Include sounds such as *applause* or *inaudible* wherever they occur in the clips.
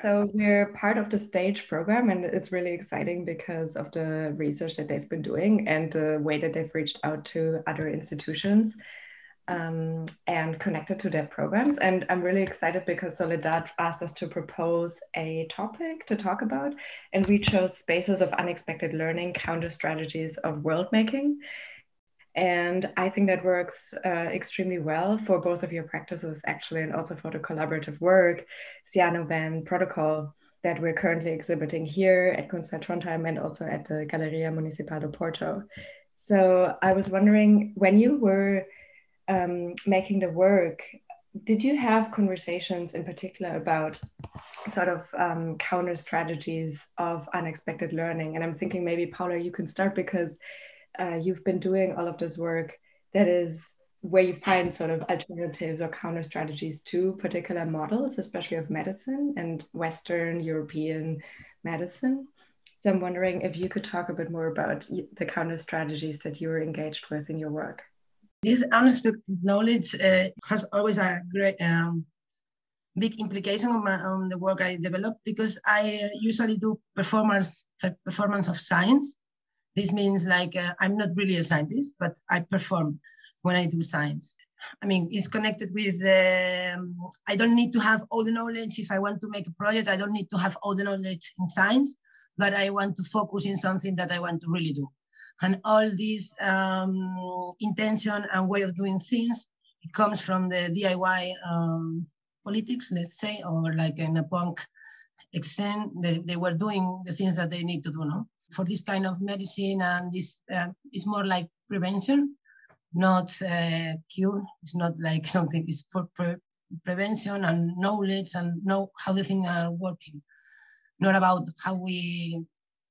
So we're part of the stage program, and it's really exciting because of the research that they've been doing and the way that they've reached out to other institutions um, and connected to their programs. And I'm really excited because Soledad asked us to propose a topic to talk about, and we chose spaces of unexpected learning, counter strategies of world making. And I think that works uh, extremely well for both of your practices, actually, and also for the collaborative work, Cyanovan Protocol, that we're currently exhibiting here at Kunsthall Trondheim and also at the Galeria Municipal de Porto. So I was wondering when you were um, making the work, did you have conversations in particular about sort of um, counter strategies of unexpected learning? And I'm thinking maybe, Paula, you can start because uh, you've been doing all of this work that is where you find sort of alternatives or counter strategies to particular models, especially of medicine and Western European medicine. So I'm wondering if you could talk a bit more about the counter strategies that you were engaged with in your work. This unexpected knowledge uh, has always a great um, big implication on, my, on the work I develop because I uh, usually do performance performance of science this means like uh, I'm not really a scientist, but I perform when I do science. I mean, it's connected with, um, I don't need to have all the knowledge. If I want to make a project, I don't need to have all the knowledge in science, but I want to focus in something that I want to really do. And all this um, intention and way of doing things, it comes from the DIY um, politics, let's say, or like in a punk extent, they, they were doing the things that they need to do, no? for this kind of medicine and this uh, is more like prevention not uh, cure it's not like *laughs* something it's for pre prevention and knowledge and know how the things are working not about how we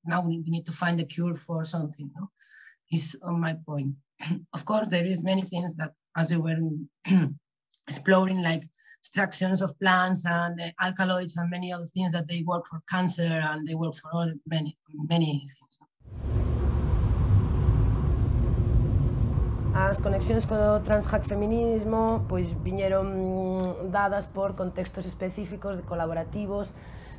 now we need to find a cure for something no? is on my point *clears throat* of course there is many things that as we were *clears throat* exploring like extractions of plants and uh, alkaloids and many other things that they work for cancer and they work for all, many, many things. As conexións co transhack feminismo pois viñeron dadas por contextos específicos de colaborativos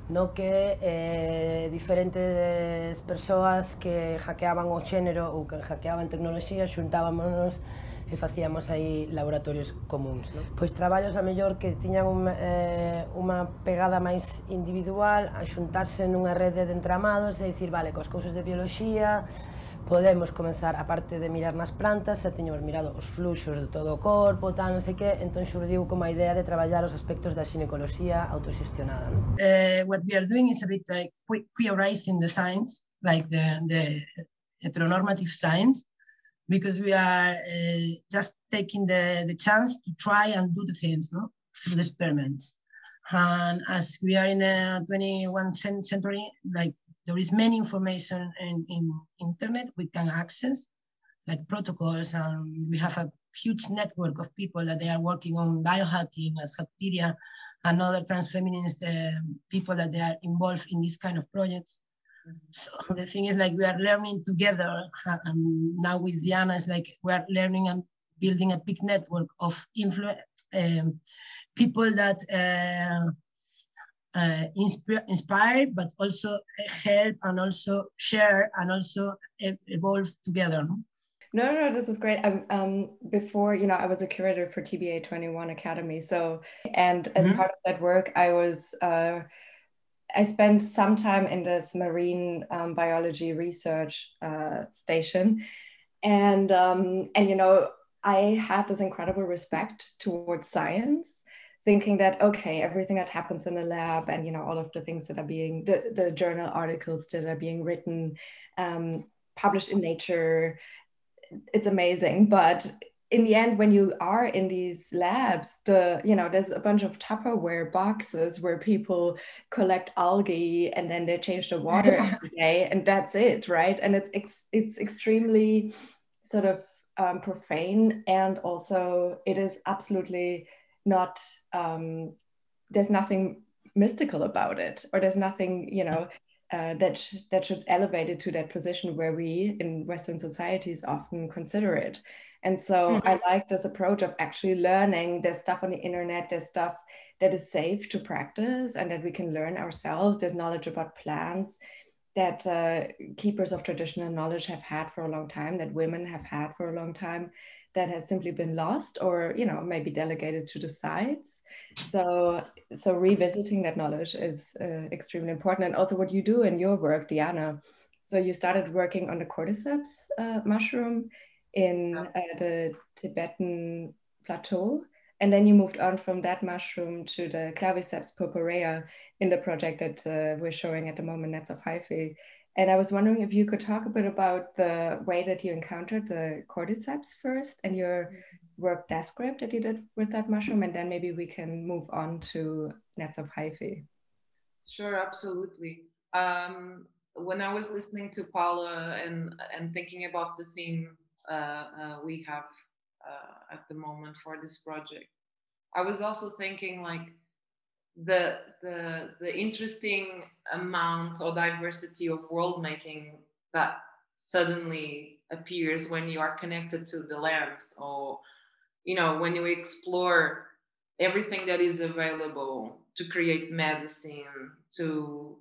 no que eh, diferentes persoas que hackeaban o xénero ou que hackeaban tecnoloxía xuntábamonos e facíamos aí laboratorios comuns. No? Pois traballos a mellor que tiñan un, eh, unha pegada máis individual a xuntarse nunha rede de entramados e dicir, vale, cos cousas de bioloxía, podemos comenzar, a parte de mirar nas plantas, xa teñemos mirado os fluxos de todo o corpo, tal, non sei que, entón xurdiu como a idea de traballar os aspectos da xinecoloxía autoxestionada. Non? Uh, what we are doing is a bit like queerizing the science, like the, the heteronormative science, because we are uh, just taking the, the chance to try and do the things no? through the experiments. And as we are in a 21st century, like there is many information in, in internet we can access, like protocols, and we have a huge network of people that they are working on biohacking as bacteria and other transfeminist uh, people that they are involved in these kind of projects. So the thing is like we are learning together. And now with Diana, it's like we are learning and building a big network of influence um, people that uh, uh, inspire, inspire, but also help and also share and also evolve together. No? No, no, this is great. Um, um, before, you know, I was a curator for TBA 21 Academy. So, and as mm -hmm. part of that work, I was uh, I spent some time in this marine um, biology research uh, station, and um, and you know I had this incredible respect towards science, thinking that okay, everything that happens in the lab, and you know all of the things that are being the, the journal articles that are being written, um, published in Nature, it's amazing. But in the end when you are in these labs the you know there's a bunch of tupperware boxes where people collect algae and then they change the water *laughs* every day and that's it right and it's it's, it's extremely sort of um, profane and also it is absolutely not um, there's nothing mystical about it or there's nothing you know uh, that sh that should elevate it to that position where we in Western societies often consider it. And so mm -hmm. I like this approach of actually learning. There's stuff on the internet. There's stuff that is safe to practice and that we can learn ourselves. There's knowledge about plants that uh, keepers of traditional knowledge have had for a long time, that women have had for a long time, that has simply been lost or you know maybe delegated to the sides. So so revisiting that knowledge is uh, extremely important, and also what you do in your work, Diana. So you started working on the cordyceps uh, mushroom in uh, the Tibetan plateau and then you moved on from that mushroom to the Claviceps purpurea in the project that uh, we're showing at the moment, Nets of Hyphae. And I was wondering if you could talk a bit about the way that you encountered the cordyceps first and your work death grip that you did with that mushroom, and then maybe we can move on to Nets of Hyphae. Sure, absolutely. Um, when I was listening to Paula and, and thinking about the theme uh, uh, we have uh, at the moment for this project. I was also thinking like the the the interesting amount or diversity of world making that suddenly appears when you are connected to the land or you know when you explore everything that is available to create medicine to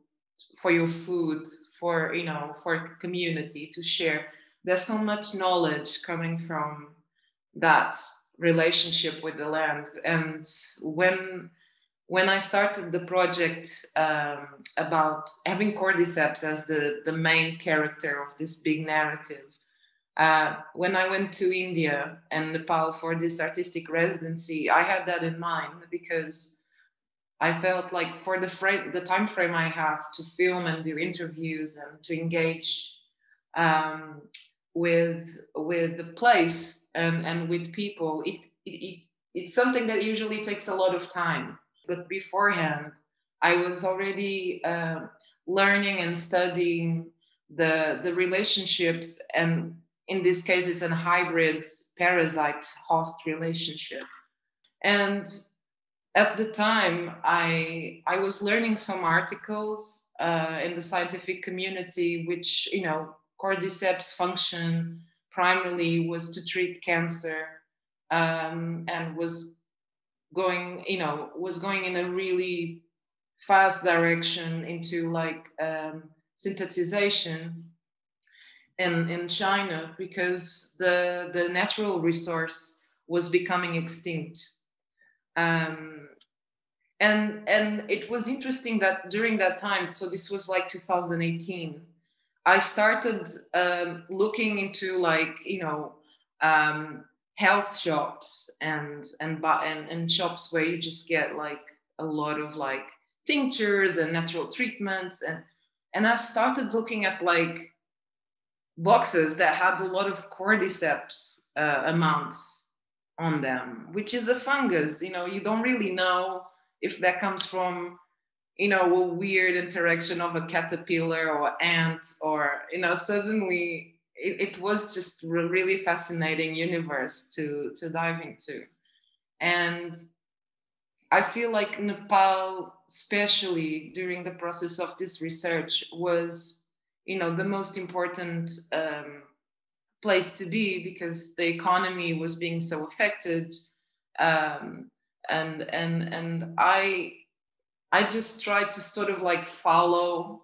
for your food for you know for community to share there's so much knowledge coming from that relationship with the land. And when when I started the project um, about having cordyceps as the, the main character of this big narrative, uh, when I went to India and Nepal for this artistic residency, I had that in mind because I felt like for the frame, the time frame I have to film and do interviews and to engage um, with with the place and, and with people, it, it, it, it's something that usually takes a lot of time. But beforehand, I was already uh, learning and studying the, the relationships, and in this case, it's a hybrid parasite host relationship. And at the time, I, I was learning some articles uh, in the scientific community, which, you know, cordyceps function primarily was to treat cancer um, and was going, you know, was going in a really fast direction into like um, in, in China because the, the natural resource was becoming extinct. Um, and, and it was interesting that during that time, so this was like 2018, I started um, looking into like you know um, health shops and and and and shops where you just get like a lot of like tinctures and natural treatments and and I started looking at like boxes that had a lot of cordyceps uh, amounts on them, which is a fungus. You know, you don't really know if that comes from you know a weird interaction of a caterpillar or ant or you know suddenly it, it was just a really fascinating universe to to dive into. And i feel like nepal especially during the process of this research was you know the most important um, place to be because the economy was being so affected. Um, and and and i I just tried to sort of like follow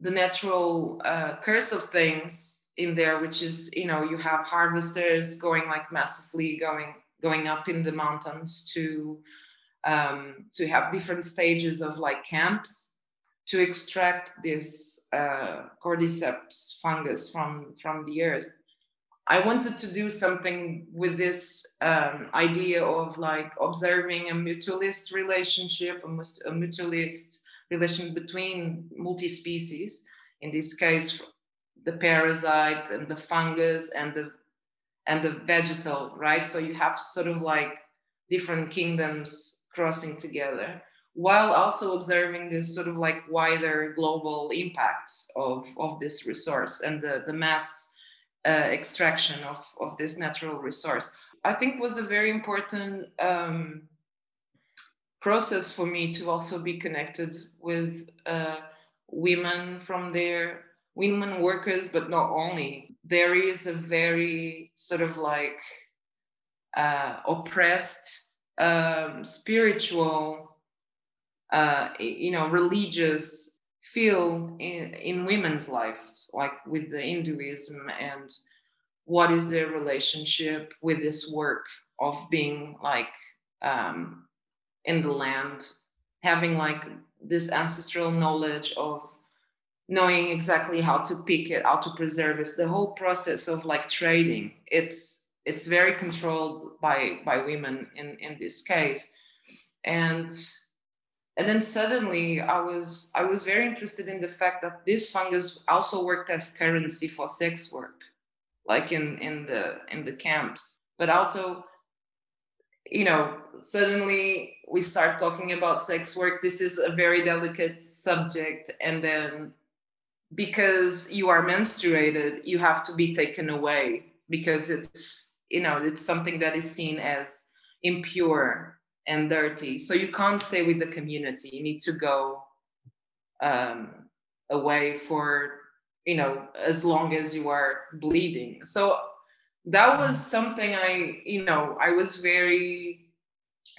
the natural uh, curse of things in there, which is you know you have harvesters going like massively going going up in the mountains to um, to have different stages of like camps to extract this uh, cordyceps fungus from from the earth I wanted to do something with this um, idea of like observing a mutualist relationship, a, mutualist relation between multi-species. In this case, the parasite and the fungus and the and the vegetal, right? So you have sort of like different kingdoms crossing together, while also observing this sort of like wider global impacts of of this resource and the the mass uh, extraction of, of this natural resource. I think was a very important um, process for me to also be connected with uh, women from there, women workers, but not only. There is a very sort of like uh, oppressed um, spiritual, uh, you know, religious feel in, in women's lives, like with the Hinduism and what is their relationship with this work of being like um, in the land, having like this ancestral knowledge of knowing exactly how to pick it, how to preserve it. The whole process of like trading, it's it's very controlled by by women in in this case, and and then suddenly I was I was very interested in the fact that this fungus also worked as currency for sex work, like in in the in the camps, but also you know, suddenly we start talking about sex work. This is a very delicate subject. And then because you are menstruated, you have to be taken away because it's, you know, it's something that is seen as impure and dirty. So you can't stay with the community. You need to go um, away for, you know, as long as you are bleeding. So that was something I, you know, I was very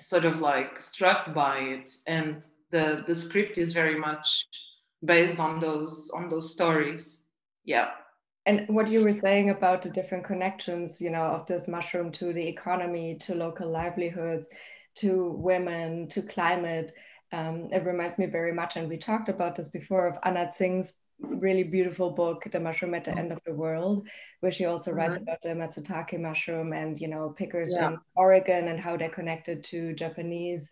sort of like struck by it. And the the script is very much based on those on those stories. Yeah. And what you were saying about the different connections, you know, of this mushroom to the economy, to local livelihoods, to women, to climate, um, it reminds me very much, and we talked about this before, of Anna Tsing's really beautiful book, The Mushroom at the End of the World, where she also writes mm-hmm. about the Matsutake mushroom and, you know, pickers yeah. in Oregon and how they're connected to Japanese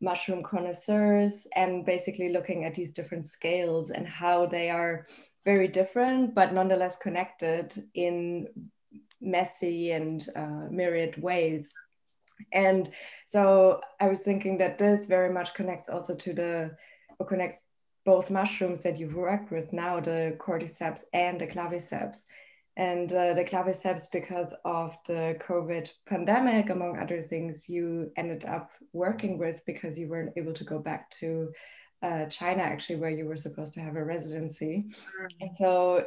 mushroom connoisseurs and basically looking at these different scales and how they are very different, but nonetheless connected in messy and uh, myriad ways. And so I was thinking that this very much connects also to the, or connects both mushrooms that you've worked with now, the cordyceps and the claviceps. And uh, the claviceps, because of the COVID pandemic, among other things, you ended up working with because you weren't able to go back to uh, China, actually, where you were supposed to have a residency. Mm-hmm. And so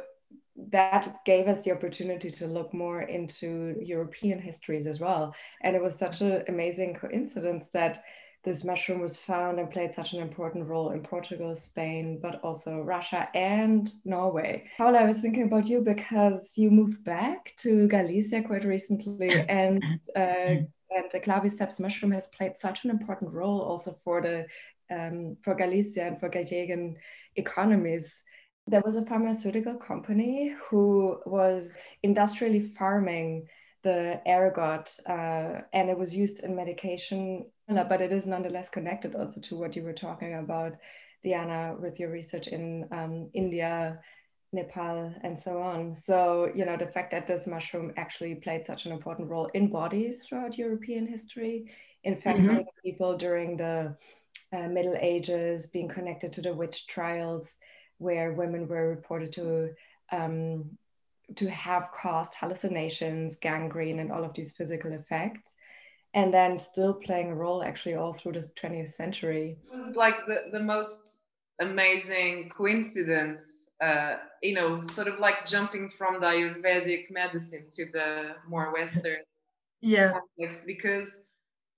that gave us the opportunity to look more into European histories as well. And it was such an amazing coincidence that this mushroom was found and played such an important role in Portugal, Spain, but also Russia and Norway. Paula, I was thinking about you because you moved back to Galicia quite recently, *laughs* and uh, and the claviceps mushroom has played such an important role also for the um, for Galicia and for Galician economies. There was a pharmaceutical company who was industrially farming the ergot, uh, and it was used in medication but it is nonetheless connected also to what you were talking about, Diana, with your research in um, India, Nepal, and so on. So, you know, the fact that this mushroom actually played such an important role in bodies throughout European history, infecting mm-hmm. people during the uh, Middle Ages, being connected to the witch trials, where women were reported to um, to have caused hallucinations, gangrene, and all of these physical effects and then still playing a role actually all through this 20th century. It was like the, the most amazing coincidence, uh, you know, sort of like jumping from the Ayurvedic medicine to the more Western *laughs* yeah. context, because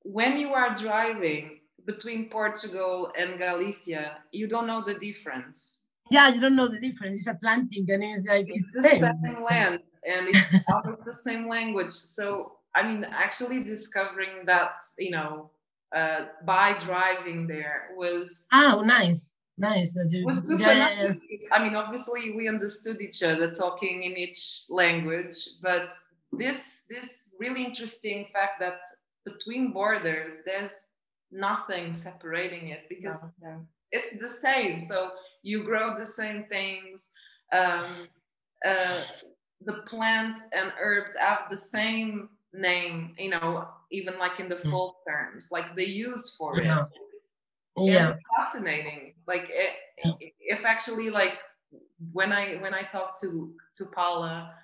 when you are driving between Portugal and Galicia, you don't know the difference. Yeah, you don't know the difference. It's Atlantic and it's like it's, it's the same. same land and it's out of the same language. So I mean, actually discovering that, you know, uh, by driving there was. Oh, nice. Nice. That you, was super yeah, yeah, yeah. I mean, obviously we understood each other talking in each language, but this this really interesting fact that between borders there's nothing separating it because no, it's the same. So you grow the same things. Um, uh, the plants and herbs have the same name, you know, even like in the mm. terms, like the use for yeah. it. Yeah, it's fascinating. Like it, yeah. if actually like when I when I talked to to Paula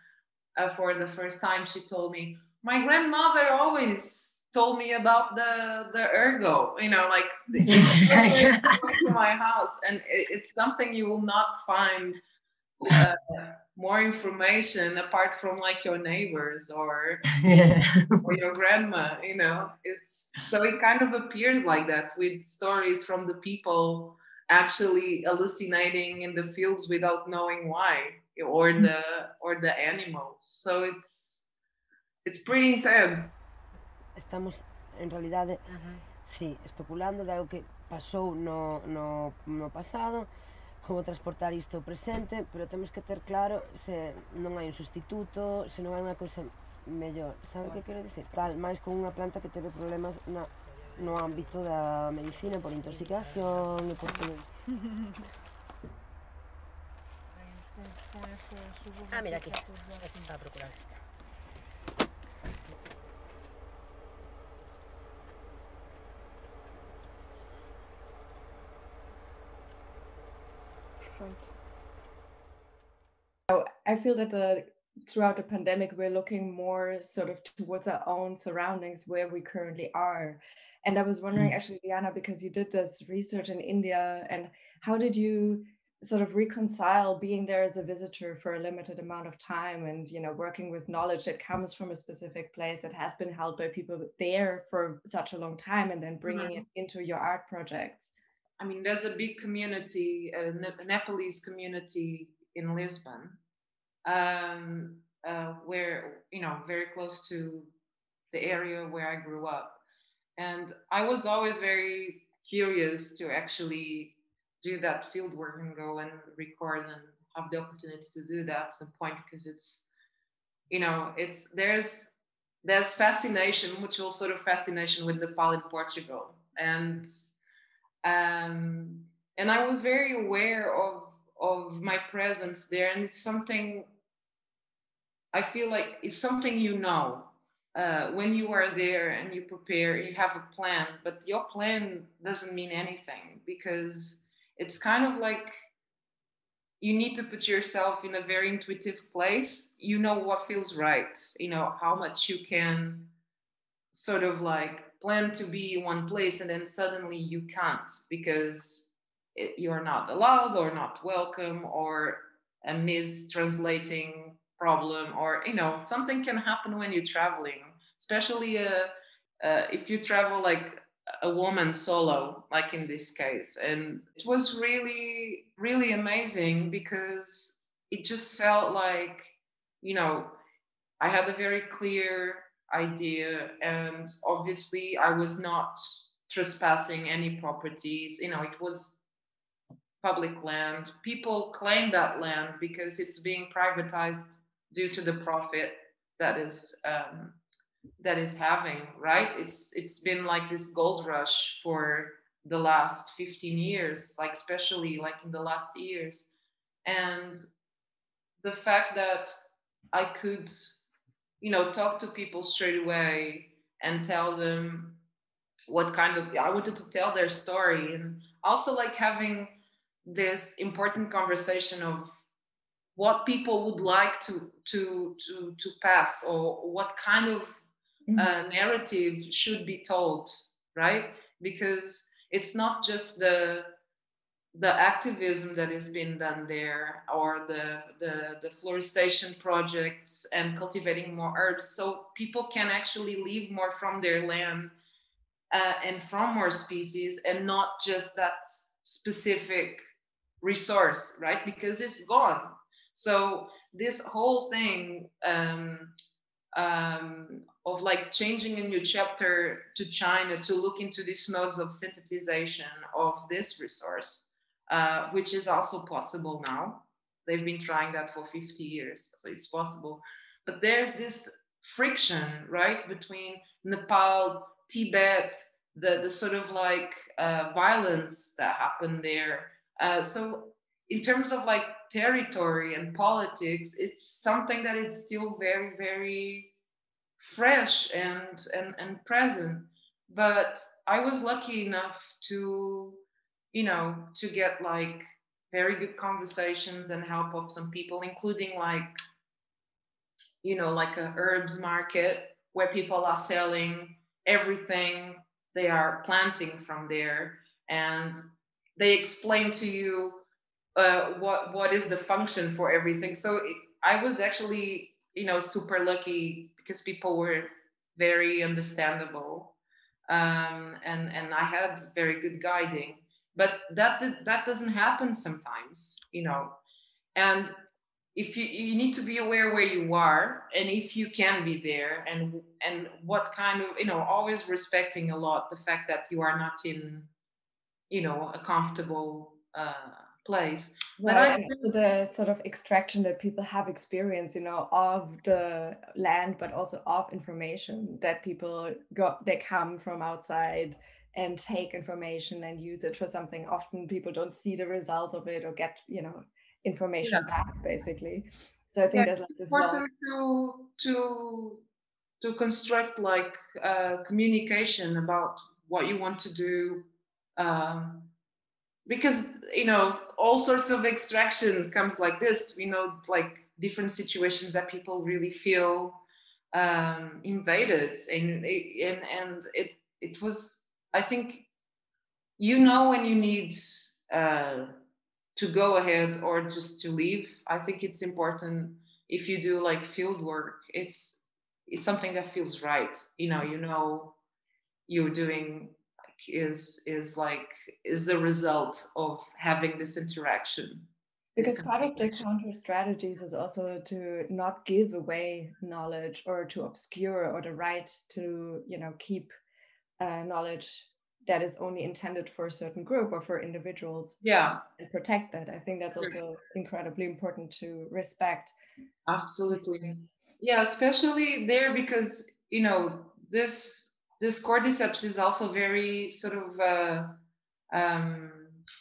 uh, for the first time, she told me my grandmother always told me about the the ergo you know like *laughs* *laughs* to my house. And it, it's something you will not find *laughs* uh, more information apart from like your neighbors or yeah. or your grandma you know? It's so it kind of appears like that with stories from the people actually hallucinating in the fields without knowing why or mm. the or the animals. So it's it's pretty intense estamos en realidade uh -huh. sí, especulando de algo que pasou no, no, no pasado como transportar isto ao presente pero temos que ter claro se non hai un sustituto se non hai unha cousa mellor sabe o que quero dicir? tal, máis con unha planta que teve problemas na, no ámbito da medicina por intoxicación e por todo Ah, mira aquí. Estaba a procurar esta. I feel that the throughout the pandemic, we're looking more sort of towards our own surroundings where we currently are. And I was wondering, mm. actually, Diana, because you did this research in India, and how did you sort of reconcile being there as a visitor for a limited amount of time and you know working with knowledge that comes from a specific place that has been held by people there for such a long time and then bringing mm -hmm. it into your art projects i mean there's a big community a nepalese community in lisbon um, uh, where you know very close to the area where I grew up, and I was always very curious to actually do that field work and go and record and have the opportunity to do that at some point because it's you know it's there's there's fascination mutual sort of fascination with Nepal and Portugal. And um and I was very aware of of my presence there and it's something I feel like it's something you know uh, when you are there and you prepare, you have a plan, but your plan doesn't mean anything because it's kind of like you need to put yourself in a very intuitive place. You know what feels right, you know, how much you can sort of like plan to be in one place and then suddenly you can't because it, you're not allowed or not welcome or a mistranslating problem or you know something can happen when you're traveling especially uh, uh, if you travel like a woman solo like in this case. And it was really really amazing because it just felt like you know i had a very clear idea and obviously i was not trespassing any properties you know it was public land. People claim that land because it's being privatized due to the profit that is um, that is having right? It's it's been like this gold rush for the last 15 years like especially like in the last years. And the fact that i could you know talk to people straight away and tell them what kind of i wanted to tell their story and also like having this important conversation of what people would like to to to to pass or what kind of mm-hmm. uh, narrative should be told right because it's not just the the activism that has been done there or the, the the florestation projects and cultivating more herbs so people can actually live more from their land uh, and from more species and not just that specific resource right? Because it's gone. So this whole thing um, um, of like changing a new chapter to China to look into these modes of synthesization of this resource, uh, which is also possible now. They've been trying that for 50 years, so it's possible. But there's this friction, right, between Nepal, Tibet, the, the sort of like uh, violence that happened there. Uh, so in terms of like territory and politics, it's something that is still very, very fresh and, and, and present. But I was lucky enough to, you know, to get like very good conversations and help of some people, including like, you know, like a herbs market where people are selling everything they are planting from there. And they explain to you uh, what what is the function for everything. So i was actually you know super lucky because people were very understandable um, and and i had very good guiding but that that doesn't happen sometimes you know? And if you you need to be aware where you are and if you can be there and and what kind of you know always respecting a lot the fact that you are not in you know a comfortable uh, place. But I think the sort of extraction that people have experienced you know of the land but also of information that people got they come from outside and take information and use it for something. Often people don't see the results of it or get you know information yeah. back basically. So i think yeah, there's like this long... to to to construct like uh, communication about what you want to do um, because you know all sorts of extraction comes like this. We know like different situations that people really feel um, invaded and and and it it was i think you know when you need uh, to go ahead or just to leave. I think it's important if you do like field work, it's it's something that feels right. You know, you know you're doing is is like is the result of having this interaction. Because part of the counter strategies is also to not give away knowledge or to obscure or the right to you know keep uh, knowledge that is only intended for a certain group or for individuals yeah. and protect that. I think that's also incredibly important to respect. Absolutely. Yeah especially there because you know this this cordyceps is also very sort of uh, um,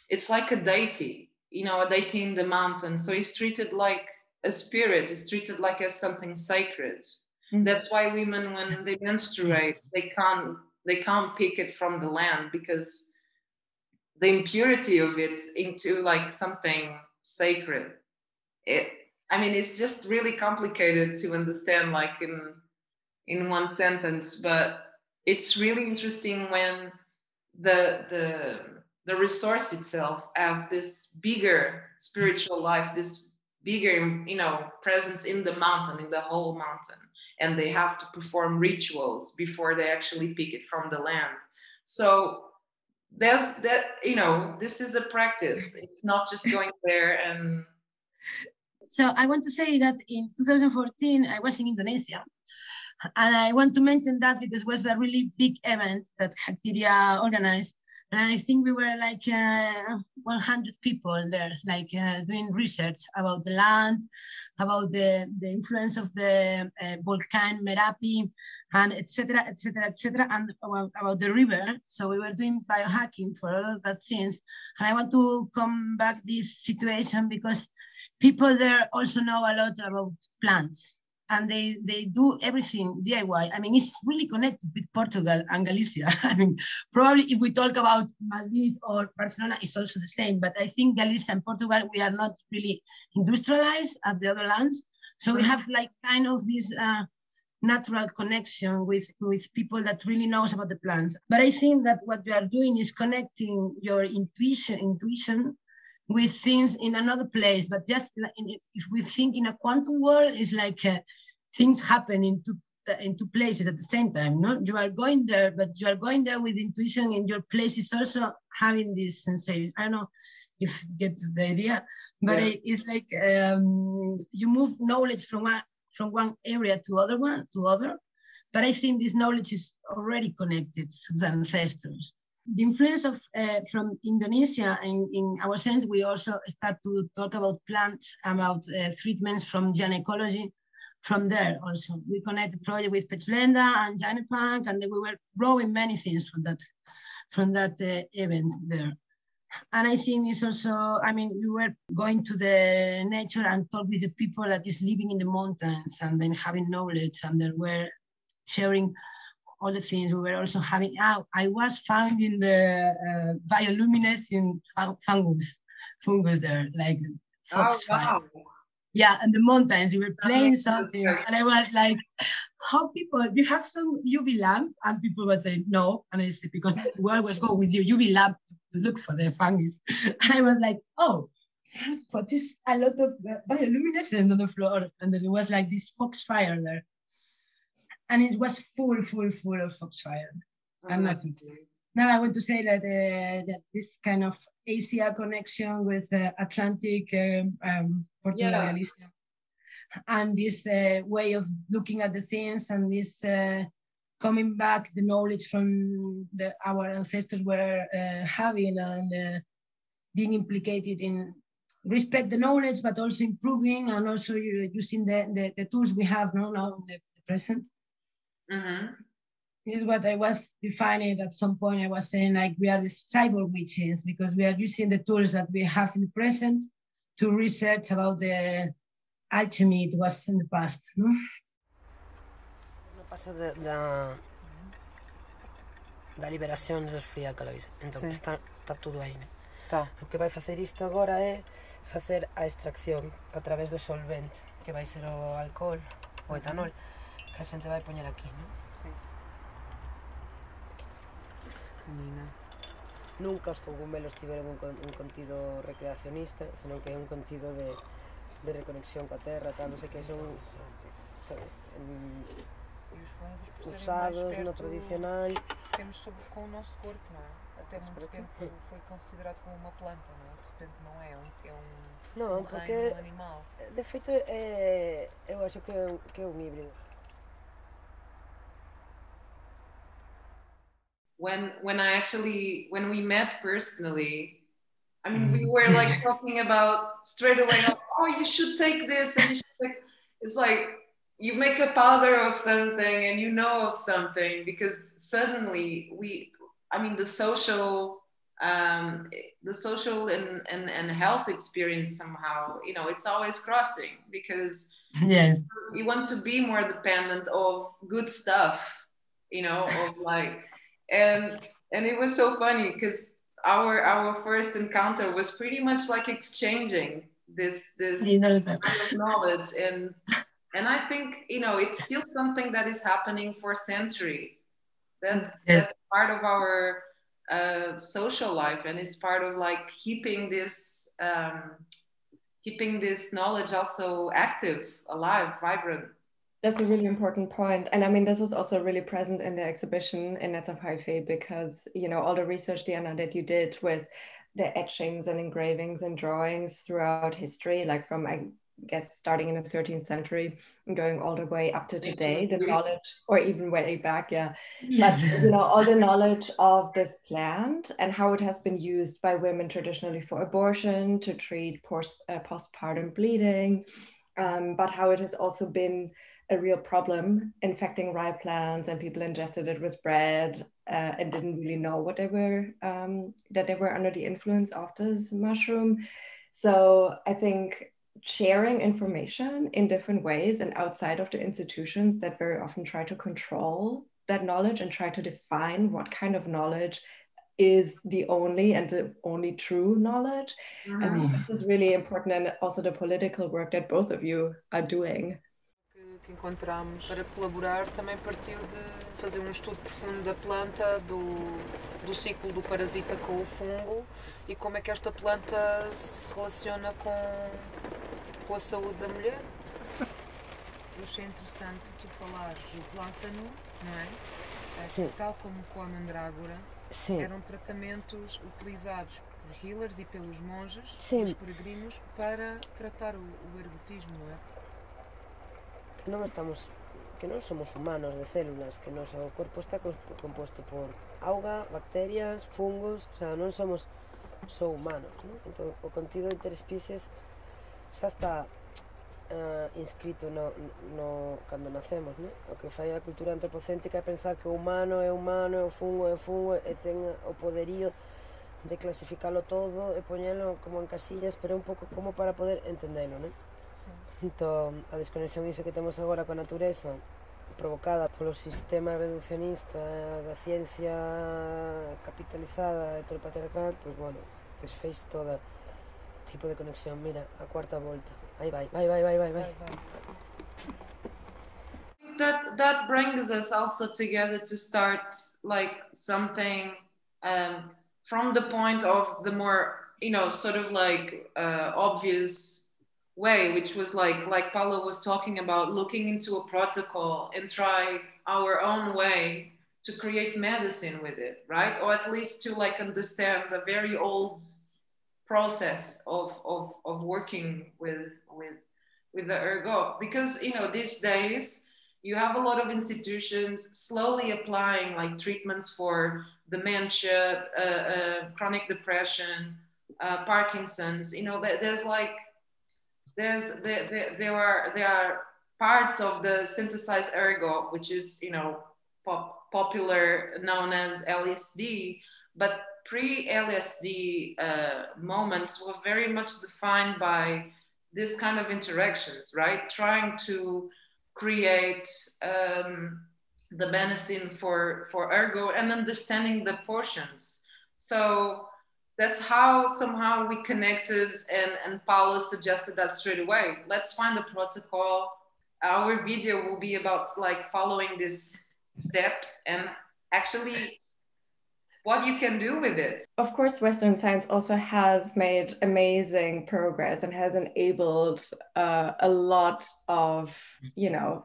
it's like a deity you know a deity in the mountain. So it's treated like a spirit it's treated like as something sacred. Mm-hmm. that's why women when they menstruate they can't they can't pick it from the land because the impurity of it into like something sacred. It i mean it's just really complicated to understand like in in one sentence but it's really interesting when the the the resource itself have this bigger spiritual life this bigger you know presence in the mountain in the whole mountain and they have to perform rituals before they actually pick it from the land. So there's that, you know, this is a practice. *laughs* It's not just going there and. So I want to say that in 2014, I was in Indonesia. And I want to mention that because it was a really big event that Hackteria organized and I think we were like uh, 100 people there, like uh, doing research about the land, about the, the influence of the uh, volcano Merapi, and etc. etc. etc. and about, about, the river. So we were doing biohacking for all of that things. And I want to come back this situation because people there also know a lot about plants and they, they do everything DIY. I mean, it's really connected with Portugal and Galicia. *laughs* I mean, probably if we talk about Madrid or Barcelona, it's also the same. But I think Galicia and Portugal, we are not really industrialized as the other lands. So we have like kind of this uh, natural connection with, with people that really knows about the plants. But I think that what you are doing is connecting your intuition, intuition with things in another place. But just if we think in a quantum world, it's like uh, things happen in two, in two places at the same time. No, you are going there, but you are going there with intuition, and your place is also having this sensation. I don't know if you get the idea, but yeah. it's like um, you move knowledge from one from one area to other one to other. But I think this knowledge is already connected to the ancestors the influence of uh, from Indonesia in, in our sense, we also start to talk about plants, about uh, treatments from gynecology from there also. We connect the project with Pechblenda and Gynepunk, and we were growing many things from that, from that uh, event there. And I think it's also, I mean, we were going to the nature and talk with the people that is living in the mountains and then having knowledge and then we're sharing all the things we were also having. Ah, I was finding the uh, bioluminescent fungus, fungus there, like fox oh, wow. yeah, and the mountains. we were playing something, and I was like, "How people? You have some UV lamp?" And people would say, "No," and I said, "Because we always go with your UV lamp to look for the fungus." *laughs* And I was like, "Oh." But there's a lot of bioluminescence on the floor, and then it was like this foxfire there, and it was full, full, full of foxfire, and nothing. Now I want to say that, uh, that this kind of Asia connection with uh, Atlantic um, um, yeah. and this uh, way of looking at the things and this uh, coming back the knowledge from the, our ancestors were uh, having and uh, being implicated in respect the knowledge, but also improving and also using the, the, the tools we have no, now in the, the present. Mm-hmm. This is what I was defining at some point. I was saying like we are the cyber witches because we are using the tools that we have in the present to research about the alchemy it was in the past. No, no pasa de, da, da liberación dos Frida Kahlo. Entón, sí. está, está tudo aí, né? Tá. O que vai facer isto agora é facer a extracción a través do solvente, que vai ser o alcohol, o etanol. Uh -huh xente vai poñer aquí, non? Nina. Nunca os cogumelos tiveron un, un contido recreacionista, senón que é un contido de, de reconexión coa terra, tal, non sei que son, son um, usados no tradicional. Temos sobre, com o nosso corpo, não é? Até muito tempo foi considerado como uma planta, não é? De repente não é, é um, é um, não, um porque, animal. De feito, é, eu acho que é, que é um híbrido. When when I actually when we met personally, I mean we were *laughs* like talking about straight away. oh, you should take this, and like, it's like you make a powder of something and you know of something because suddenly we, I mean the social. Um, the social and, and, and health experience somehow you know it's always crossing because yes you want to be more dependent of good stuff you know of like and and it was so funny because our our first encounter was pretty much like exchanging this this knowledge and and I think you know it's still something that is happening for centuries. That's yes. that's part of our uh, social life and it's part of like keeping this um, keeping this knowledge also active, alive, vibrant. That's a really important point. And I mean, this is also really present in the exhibition in Nets of Hyphae because, you know, all the research, Diana, that you did with the etchings and engravings and drawings throughout history, like from, I guess, starting in the 13th century and going all the way up to today, the knowledge, or even way back, yeah. But, you know, all the knowledge of this plant and how it has been used by women traditionally for abortion, to treat post, uh, postpartum bleeding, um, but how it has also been a real problem infecting rye plants and people ingested it with bread uh, and didn't really know what they were um, that they were under the influence of this mushroom. So i think sharing information in different ways and outside of the institutions that very often try to control that knowledge and try to define what kind of knowledge is the only and the only true knowledge. And this is really important, and also the political work that both of you are doing que encontramos para colaborar também partiu de fazer um estudo profundo da planta, do, do ciclo do parasita com o fungo e como é que esta planta se relaciona com, com a saúde da mulher. Eu achei interessante tu falares do plátano, não é? é Sim. Tal como com a mandrágora, Sim. eram tratamentos utilizados por healers e pelos monges, Sim. os peregrinos, para tratar o, o ergotismo, não é? que non estamos que non somos humanos de células, que noso corpo está composto por auga, bacterias, fungos, o sea, non somos só humanos, non? Entón, o contido interespecies xa está uh, inscrito no, no, cando nacemos, non? O que fai a cultura antropocéntrica é pensar que o humano é humano, é o fungo é o fungo, e ten o poderío de clasificalo todo e poñelo como en casillas, pero un pouco como para poder entendelo, non? A desconexión iso que temos agora coa natureza provocada polo sistema reduccionista da ciencia capitalizada e heteropatriarcal, pois, bueno, desfeix toda tipo de conexión. Mira, a cuarta volta. Bye. Bye bye. Bye bye. Bye. bye. That that brings us also together to start like something um, from the point of the more you know sort of like uh, obvious way, which was like like Paulo was talking about, looking into a protocol and try our own way to create medicine with it, right? Or at least to like understand the very old process of of, of working with with with the ergo because you know these days you have a lot of institutions slowly applying like treatments for dementia uh, uh, chronic depression uh, parkinson's you know there's like there's there, there, there are there are parts of the synthesized ergot which is you know pop, popular known as lsd but pre-lsd uh, moments were very much defined by this kind of interactions right? Trying to create um, the medicine for for ergot and understanding the portions. So that's how somehow we connected and, and Paula suggested that straight away. Let's find a protocol. Our video will be about like following these steps and actually what you can do with it. Of course, Western science also has made amazing progress and has enabled uh, a lot of, you know,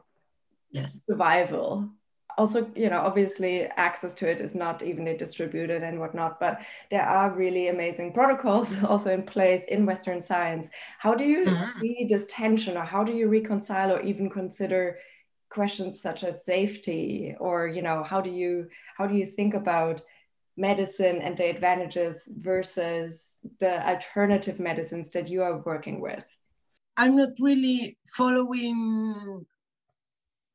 yes. survival also you know obviously access to it is not evenly distributed and whatnot but there are really amazing protocols *laughs* also in place in western science. How do you mm-hmm. see this tension or how do you reconcile or even consider questions such as safety? Or you know how do you how do you think about medicine and the advantages versus the alternative medicines that you are working with? I'm not really following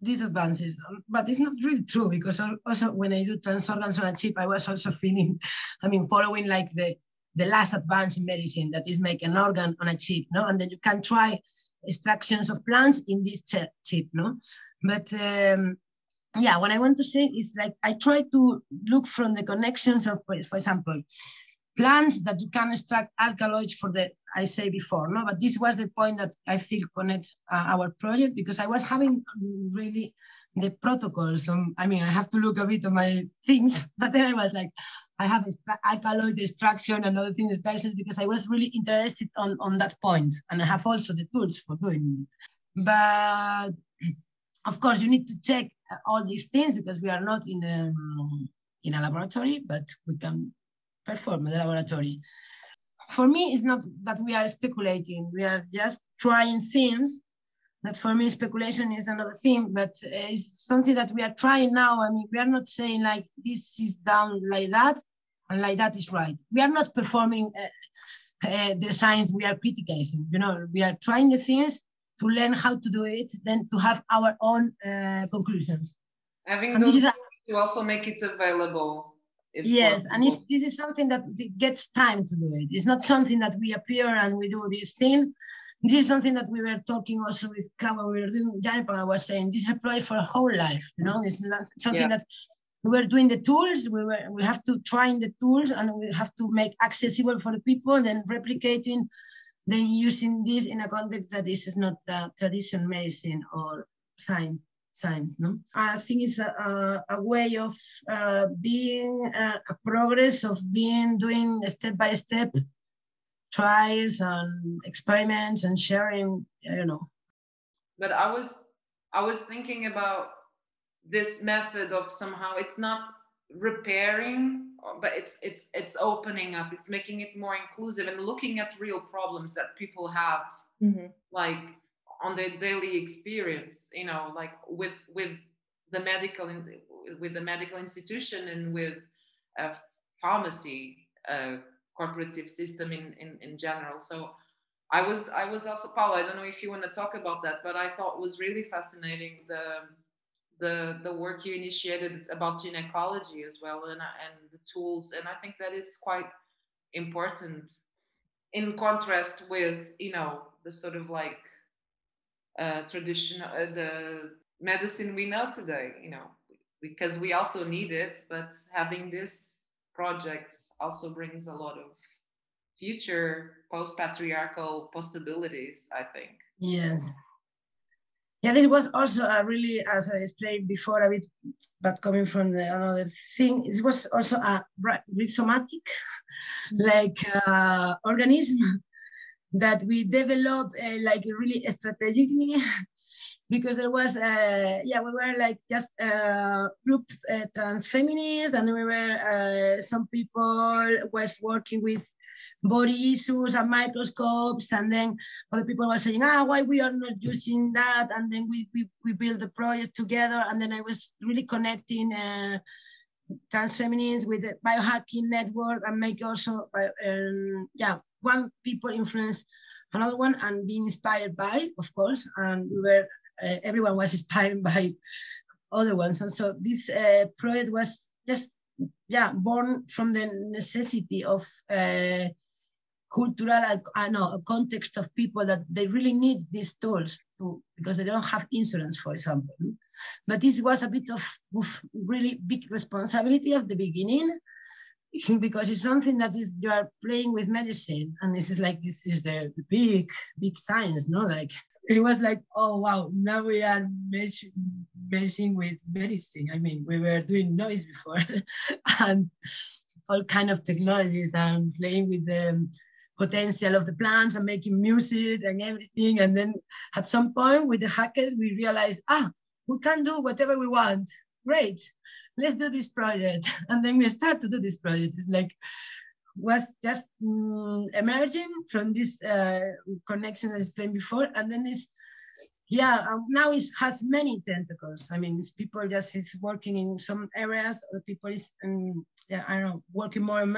these advances. But it's not really true because also when I do transorgans on a chip, I was also feeling, *laughs* I mean, following like the, the last advance in medicine that is make an organ on a chip, no? And then you can try extractions of plants in this chip, no? But um, yeah, what I want to say is like I try to look from the connections of, for example, plants that you can extract alkaloids for the I say before, no, but this was the point that I feel connects uh, our project because I was having really the protocols. Um, I mean, I have to look a bit on my things, *laughs* but then I was like, I have alkaloid extraction and other things because I was really interested on, on that point, and I have also the tools for doing it. But *clears throat* of course, you need to check all these things because we are not in a, in a laboratory, but we can perform the laboratory for me, it's not that we are speculating. We are just trying things that for me, speculation is another thing, but it's something that we are trying now. I mean, we are not saying like this is done like that and like that is right. We are not performing uh, uh, the science we are criticizing. You know, we are trying the things to learn how to do it, then to have our own uh, conclusions. Having those to also make it available yes and this is something that gets time to do it. It's not something that we appear and we do this thing. This is something that we were talking also with Kava, we were doing Janipa, I was saying this is a project for a whole life you know? It's not something yeah. that we were doing the tools we were we have to train the tools and we have to make accessible for the people and then replicating then using this in a context that this is not the traditional medicine or science science. No, I think it's a, a, a way of uh, being a, uh, a, progress of being doing step by step trials and experiments and sharing. I don't know. But I was I was thinking about this method of somehow it's not repairing but it's it's it's opening up it's making it more inclusive and looking at real problems that people have mm-hmm. like on their daily experience you know like with with the medical in, with the medical institution and with a pharmacy corporative system in, in in general. So i was i was also paul i don't know if you want to talk about that but i thought was really fascinating the the the work you initiated about gynecology as well and and the tools. And i think that it's quite important in contrast with you know the sort of like uh, traditional uh, the medicine we know today you know because we also need it but having this project also brings a lot of future post-patriarchal possibilities i think. Yes. Yeah, this was also a really, as I explained before, a bit, but coming from the another thing, it was also a rhizomatic, *laughs* like uh, organism that we developed uh, like really strategically *laughs* because there was uh, yeah we were like just a uh, group uh, trans feminists and we were uh, some people was working with body issues and microscopes and then other people were saying ah why we are not using that? And then we we, we built the project together and then i was really connecting uh, trans feminists with the biohacking network and make also um, yeah one people influence another one and being inspired by of course and we were uh, everyone was inspired *laughs* by other ones. And so this uh, project was just, yeah, born from the necessity of uh, cultural, I know, a context of people that they really need these tools to, because they don't have insurance, for example. But this was a bit of really big responsibility at the beginning *laughs* because it's something that is you are playing with medicine and this is like this is the big big science no like it was like, oh wow, now we are messing, messing with medicine. I mean, we were doing noise before *laughs* and all kind of technologies and playing with the potential of the plants and making music and everything. And then at some point with the hackers, we realized, ah, we can do whatever we want. Great, let's do this project. *laughs* And then we start to do this project. It's like, was just um, emerging from this uh, connection I explained before, and then it's yeah um, now it has many tentacles. I mean, it's people just is working in some areas, other people is um, yeah, I don't know working more in,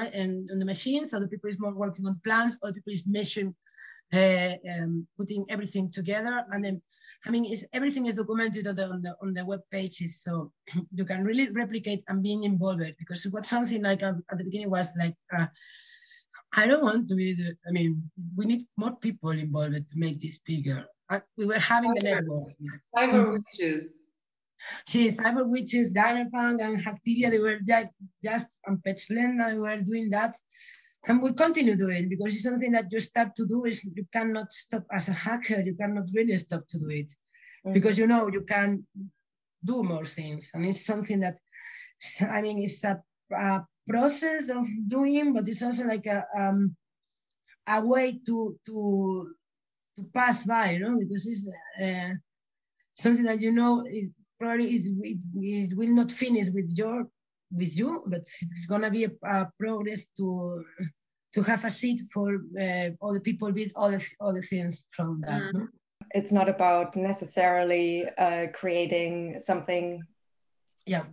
in, the machines, other people is more working on plants, other people is measuring, uh, um, putting everything together, and then I mean, everything is documented on the, on the, on the web pages, so *clears throat* you can really replicate and being involved because it was something like uh, at the beginning was like, uh, I don't want to be the, I mean, we need more people involved to make this bigger. Uh, we were having cyber, the network. Cyber witches. See, cyber witches, GynePunk and Hackteria, they were just, just on Pechblenda, they were doing that and we continue doing it because it's something that you start to do is you cannot stop as a hacker. You cannot really stop to do it. Mm-hmm. because you know you can do more things. And it's something that i mean it's a, a process of doing but it's also like a um, a way to to to pass by you know because it's uh, something that you know is probably is it, it will not finish with your with you, but it's gonna be a, a progress to to have a seat for uh, other people with other other things from that. Mm. No? It's not about necessarily uh, creating something. Yeah.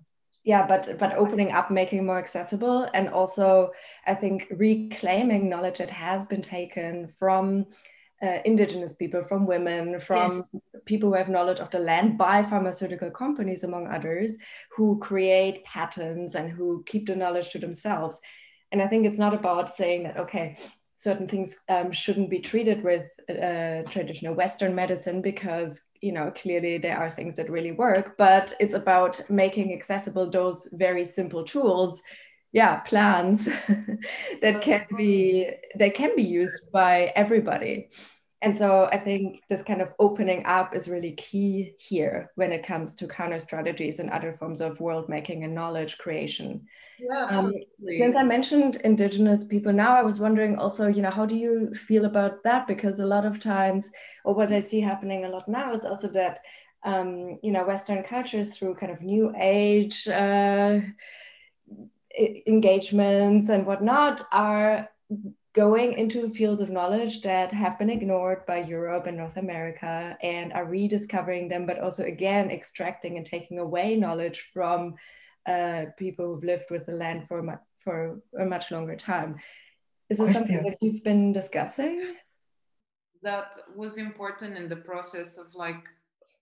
Yeah, but but opening up, making more accessible, and also I think reclaiming knowledge that has been taken from uh, indigenous people, from women, from yes. people who have knowledge of the land by pharmaceutical companies, among others, who create patents and who keep the knowledge to themselves. And I think it's not about saying that, okay, certain things um, shouldn't be treated with uh, traditional Western medicine because, you know, clearly there are things that really work, but it's about making accessible those very simple tools yeah plans *laughs* that can be that can be used by everybody. And so i think this kind of opening up is really key here when it comes to counter strategies and other forms of world making and knowledge creation. Yeah, um, since i mentioned indigenous people now i was wondering also you know how do you feel about that? Because a lot of times or what i see happening a lot now is also that um, you know western cultures through kind of new age uh, engagements and whatnot are going into fields of knowledge that have been ignored by Europe and North America and are rediscovering them, but also again extracting and taking away knowledge from uh, people who've lived with the land for, mu- for a much longer time. Is this something that you've been discussing? That was important in the process of like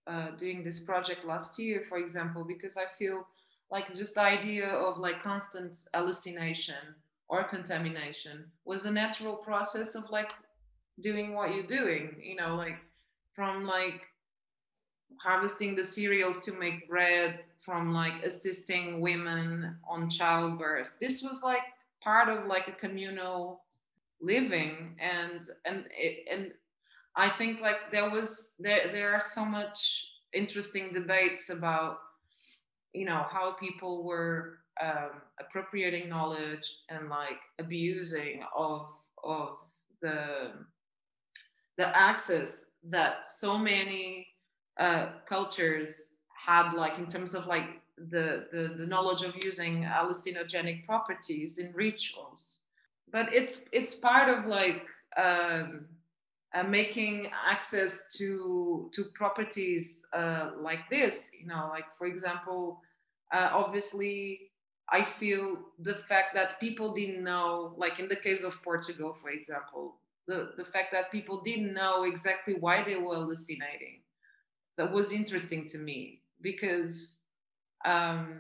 uh, doing this project last year, for example, because I feel like just the idea of like constant hallucination or contamination was a natural process of like doing what you're doing you know like from like harvesting the cereals to make bread from like assisting women on childbirth. This was like part of like a communal living and and and I think like there was there there are so much interesting debates about you know how people were um, appropriating knowledge and like abusing of of the the access that so many uh, cultures had like in terms of like the, the the knowledge of using hallucinogenic properties in rituals. But it's it's part of like um, uh, making access to to properties uh, like this you know like for example uh, obviously i feel the fact that people didn't know like in the case of portugal for example the, the fact that people didn't know exactly why they were hallucinating that was interesting to me because um,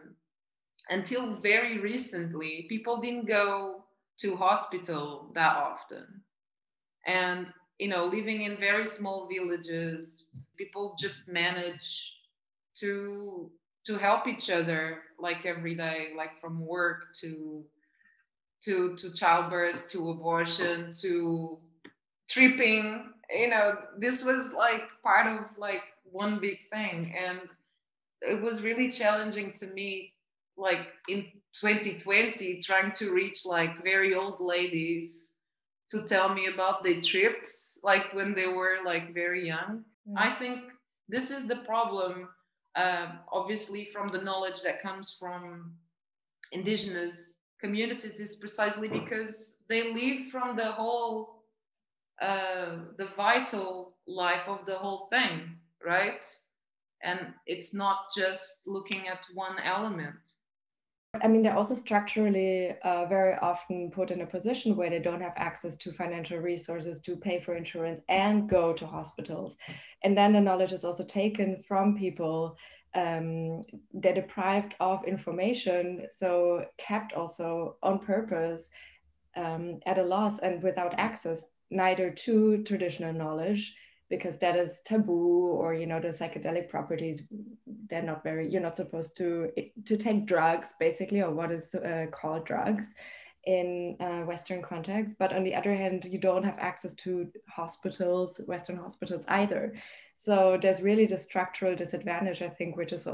until very recently people didn't go to hospital that often. And you know living in very small villages people just manage to to help each other like every day like from work to to to childbirth to abortion to tripping you know this was like part of like one big thing. And it was really challenging to me like in 2020 trying to reach like very old ladies to tell me about their trips like when they were like very young. Mm. i think this is the problem uh, obviously from the knowledge that comes from indigenous communities is precisely because they live from the whole uh, the vital life of the whole thing right? And it's not just looking at one element I mean, they're also structurally uh, very often put in a position where they don't have access to financial resources to pay for insurance and go to hospitals. And then the knowledge is also taken from people. Um, they're deprived of information, so kept also on purpose um, at a loss and without access, neither to traditional knowledge because that is taboo or you know the psychedelic properties they're not very you're not supposed to to take drugs basically or what is uh, called drugs in uh, western context. But on the other hand you don't have access to hospitals western hospitals either. So there's really the structural disadvantage i think which is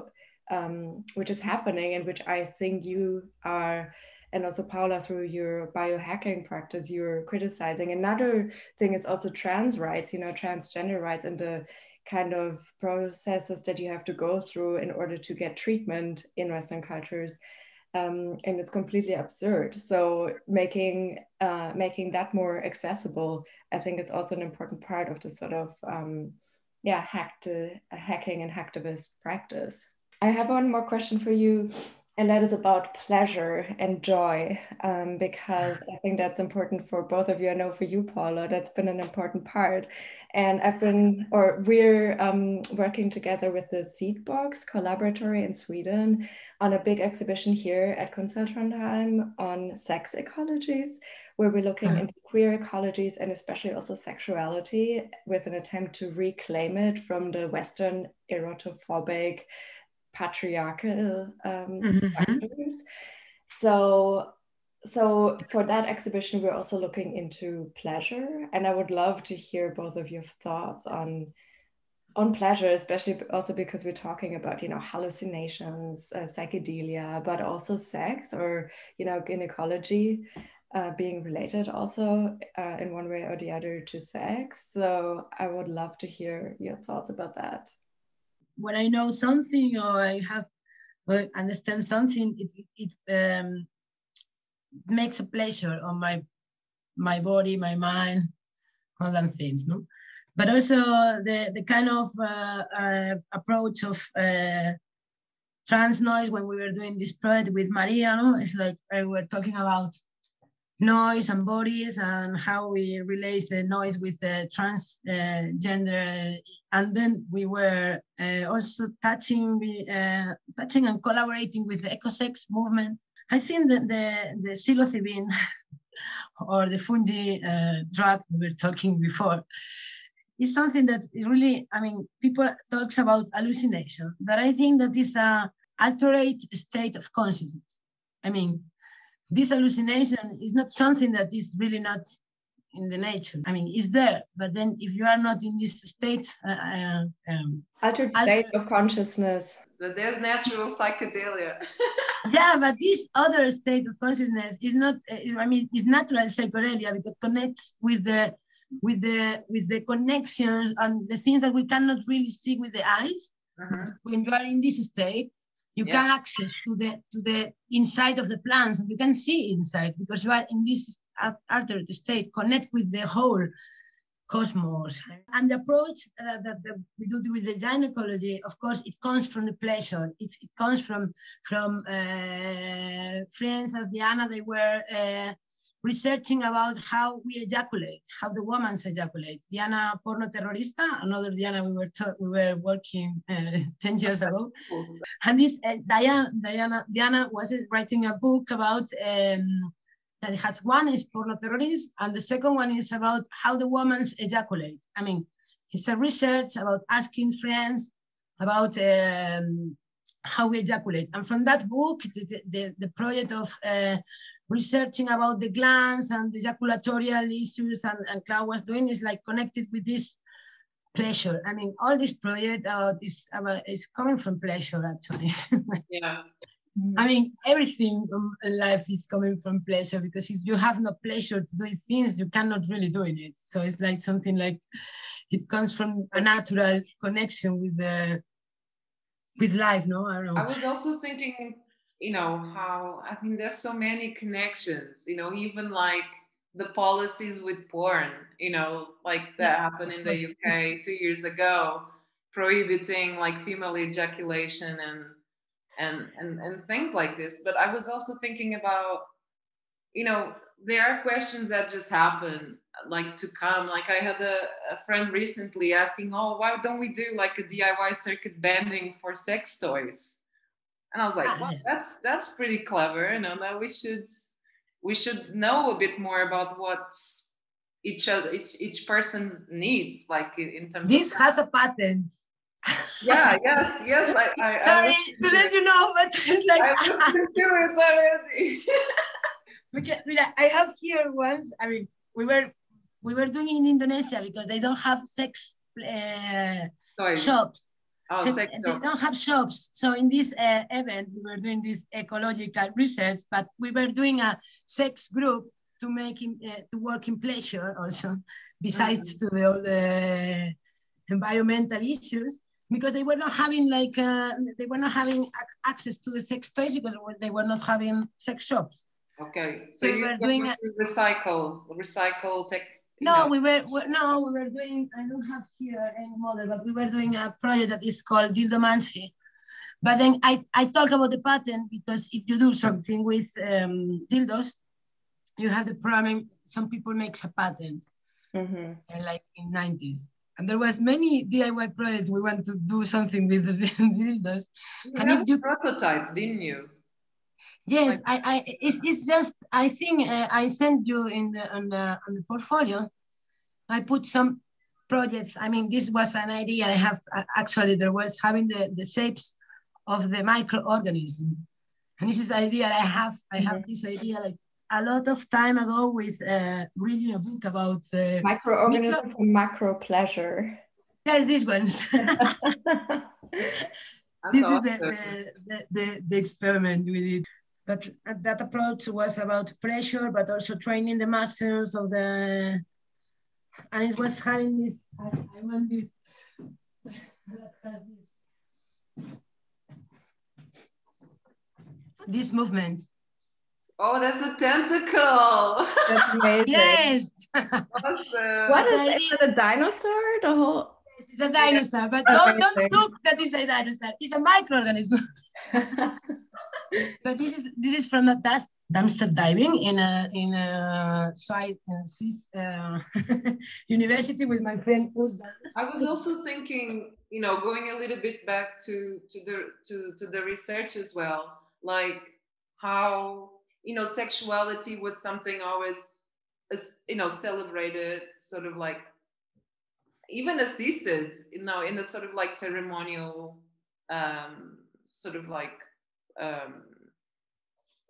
um, which is happening and which i think you are and also Paula through your biohacking practice you're criticizing. Another thing is also trans rights, you know, transgender rights and the kind of processes that you have to go through in order to get treatment in Western cultures. Um, and it's completely absurd. So making uh, making that more accessible, I think, is also an important part of the sort of um, yeah hacked uh, hacking and hacktivist practice. I have one more question for you and that is about pleasure and joy um, because i think that's important for both of you i know for you paula that's been an important part and i've been or we're um, working together with the seedbox collaboratory in sweden on a big exhibition here at Kunsthall on sex ecologies where we're looking uh-huh. into queer ecologies and especially also sexuality with an attempt to reclaim it from the western erotophobic patriarchal um, mm-hmm. structures. So, so for that exhibition, we're also looking into pleasure, and I would love to hear both of your thoughts on on pleasure, especially also because we're talking about you know hallucinations, uh, psychedelia, but also sex or you know gynecology. Uh, being related also uh, in one way or the other to sex. So I would love to hear your thoughts about that when I know something or I have or understand something, it it um, makes a pleasure on my my body, my mind, all that things, no. But also the the kind of uh, uh, approach of uh, trans noise when we were doing this project with Maria, no, it's like we were talking about noise and bodies and how we relate the noise with the transgender. Uh, and then we were uh, also touching, uh, touching and collaborating with the ecosex movement. I think that the, the psilocybin *laughs* or the fungi uh, drug we were talking before is something that really, I mean, people talks about hallucination, but I think that is a altered state of consciousness. I mean, this hallucination is not something that is really not in the nature. I mean, it's there, but then if you are not in this state, uh, uh um, altered state of consciousness. But there's natural psychedelia. *laughs* yeah, but this other state of consciousness is not. Uh, I mean, it's natural psychedelia because it connects with the with the with the connections and the things that we cannot really see with the eyes. Uh-huh. When you are in this state, you yeah. can access to the to the inside of the plants and you can see inside because you are in this altered state, connect with the whole cosmos. And the approach uh, that the, we do with the gynecology, of course, it comes from the pleasure. It's, it comes from from uh, friends as Diana, they were uh, researching about how we ejaculate, how the women ejaculate. Diana Porno Terrorista, another Diana we were we were working uh, *laughs* 10 years ago. *laughs* And this uh, Diana, Diana, Diana was writing a book about um, that has one is porno terrorist, and the second one is about how the women ejaculate. I mean, it's a research about asking friends about um, how we ejaculate. And from that book, the, the, the project of uh, researching about the glands and the ejaculatorial issues and, and Cloud was doing is like connected with this pleasure. I mean, all this project uh, is, uh, is coming from pleasure actually. *laughs* yeah. I mean, everything in life is coming from pleasure because if you have no pleasure to do things, you cannot really do it. So it's like something like it comes from a natural connection with the with life. No, I don't know. I was also thinking, you know, mm-hmm. how I think there's so many connections. You know, even like the policies with porn. You know, like that yeah, happened in the UK two years ago, prohibiting like female ejaculation and and and and things like this but i was also thinking about you know there are questions that just happen like to come like i had a, a friend recently asking oh why don't we do like a diy circuit bending for sex toys and i was like well, *laughs* that's that's pretty clever you know that we should we should know a bit more about what each other each, each person's needs like in terms this of has a patent yeah, *laughs* yes, yes. I, I, Sorry I to let you know, but it's like I do it already. *laughs* because, I have here once. I mean, we were we were doing it in Indonesia because they don't have sex uh, shops. Oh, so they don't have shops. So in this uh, event, we were doing this ecological research, but we were doing a sex group to make him uh, to work in pleasure also, *laughs* besides mm -hmm. to the, all the environmental issues because they were not having like uh, they were not having access to the sex toys because they were not having sex shops. Okay, so, you were doing recycle, recycle tech. No, know. we were no, we were doing. I don't have here any model, but we were doing a project that is called Dildomancy. But then I, I talk about the patent because if you do something with um, dildos, you have the problem. Some people makes a patent, mm -hmm. like in 90s and there was many DIY projects. We want to do something with the *laughs* dildos. You and if you prototype, didn't you? Yes, I, I, it's, it's just, I think uh, I sent you in the, on the, on the portfolio. I put some projects. I mean, this was an idea I have, uh, actually there was having the, the shapes of the microorganism. And this is the idea I have, I have mm -hmm. this idea like a lot of time ago with uh, reading a book about uh, microorganisms micro- macro pleasure. Yes, these ones. this awesome. *laughs* *laughs* is the, the, the, the, experiment we did. But that approach was about pressure, but also training the muscles of the, and it was having this, I, I want this, *laughs* this movement Oh, that's a tentacle. That's amazing. yes. Awesome. What is it? Is it a dinosaur? The whole. Yes, it's a dinosaur, but don't, don't look that is a dinosaur. It's a microorganism. *laughs* but this is this is from the dust dumpster diving in a in a Swiss uh, *laughs* university with my friend Uzda. I was also thinking, you know, going a little bit back to to the to to the research as well, like how you know, sexuality was something always, you know, celebrated, sort of like even assisted, you know, in a sort of like ceremonial, um, sort of like um,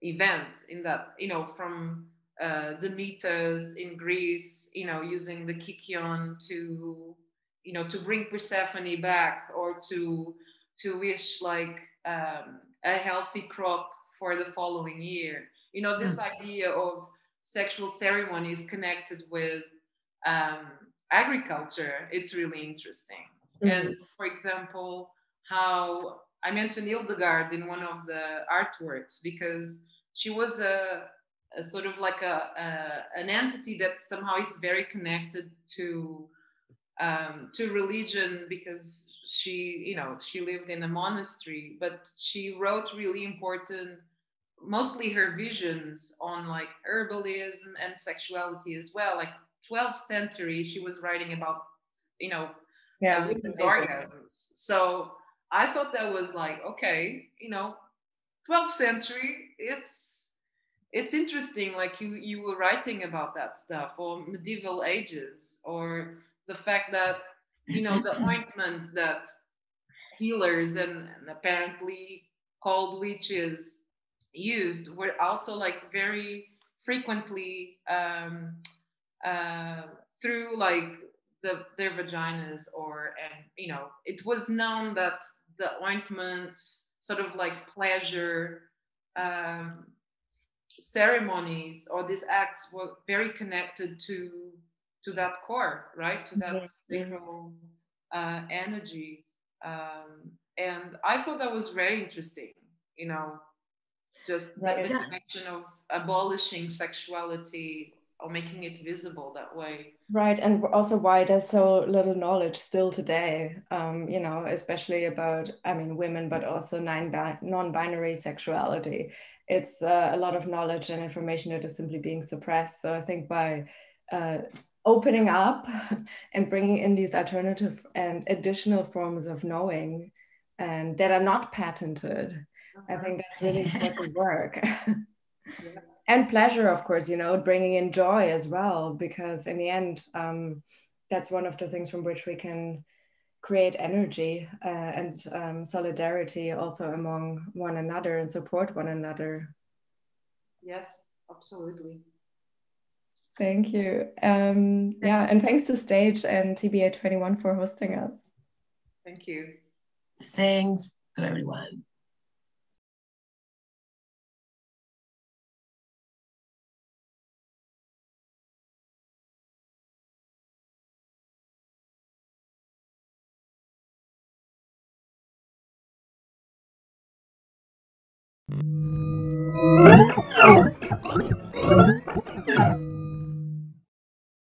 event in that, you know, from uh, Demeters in Greece, you know, using the kykeon to, you know, to bring Persephone back or to to wish like um, a healthy crop for the following year. You know, this mm. idea of sexual ceremony is connected with um, agriculture, it's really interesting. Mm-hmm. And for example, how I mentioned Hildegard in one of the artworks because she was a, a sort of like a, a, an entity that somehow is very connected to um, to religion because she you know she lived in a monastery but she wrote really important mostly her visions on like herbalism and sexuality as well. Like 12th century she was writing about you know yeah, uh, women's orgasms. So i thought that was like okay you know 12th century it's it's interesting like you you were writing about that stuff or medieval ages or the fact that you know the *laughs* ointments that healers and, and apparently called witches used were also like very frequently um, uh, through like the, their vaginas or and you know it was known that the ointments sort of like pleasure um, ceremonies or these acts were very connected to to that core right? To that mm-hmm. sacral uh, energy. Um, and i thought that was very interesting you know just the, the connection of abolishing sexuality or making it visible that way right and also why there's so little knowledge still today um, you know especially about i mean women but also non-binary sexuality it's uh, a lot of knowledge and information that is simply being suppressed so i think by uh, opening up *laughs* and bringing in these alternative and additional forms of knowing and that are not patented I think that's really *laughs* important work. *laughs* yeah. And pleasure, of course, you know, bringing in joy as well, because in the end, um, that's one of the things from which we can create energy uh, and um, solidarity also among one another and support one another. Yes, absolutely. Thank you. Um, yeah, and thanks to Stage and TBA 21 for hosting us. Thank you. Thanks to everyone. Thank you.